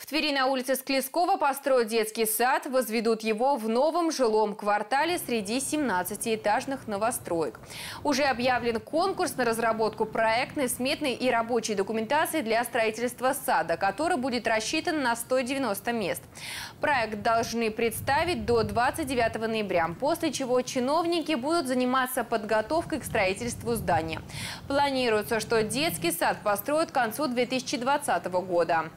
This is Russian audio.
В Твери на улице Склескова построят детский сад, возведут его в новом жилом квартале среди 17-этажных новостроек. Уже объявлен конкурс на разработку проектной, сметной и рабочей документации для строительства сада, который будет рассчитан на 190 мест. Проект должны представить до 29 ноября, после чего чиновники будут заниматься подготовкой к строительству здания. Планируется, что детский сад построят к концу 2020 года.